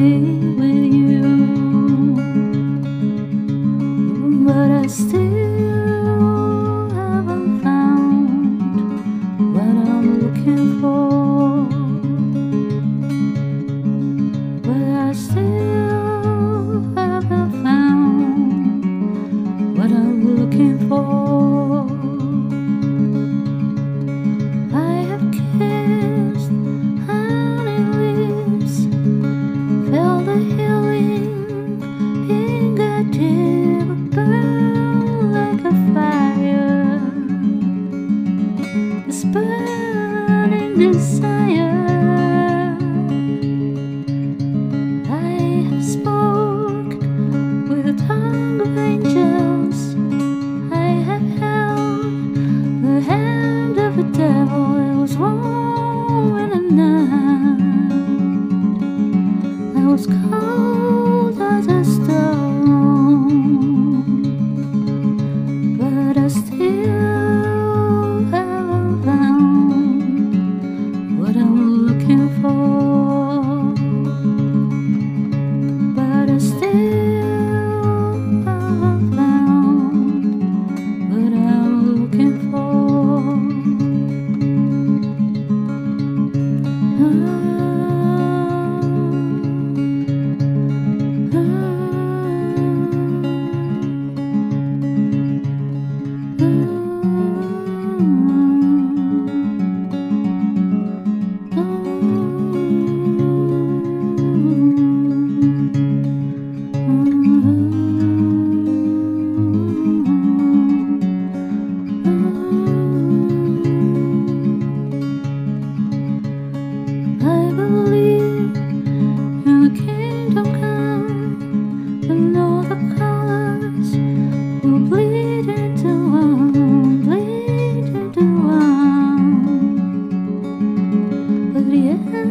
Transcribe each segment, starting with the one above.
stay with you, but I still. devil, it was warm in the night. I was cold as a star.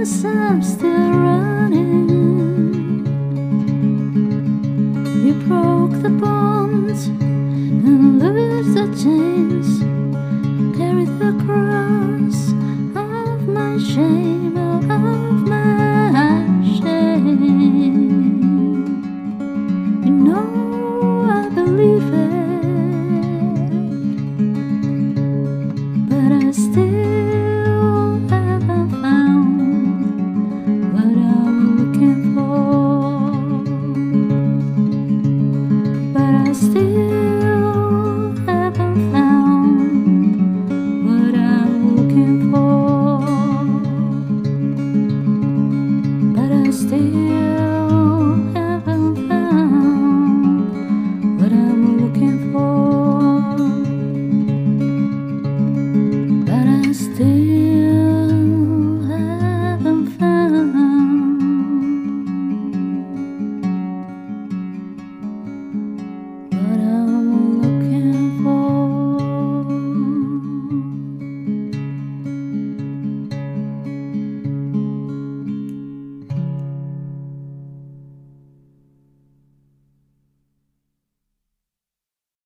cause I'm still running. You broke the bonds and loosed the chains, carry the cross of my shame. Oh, second gonna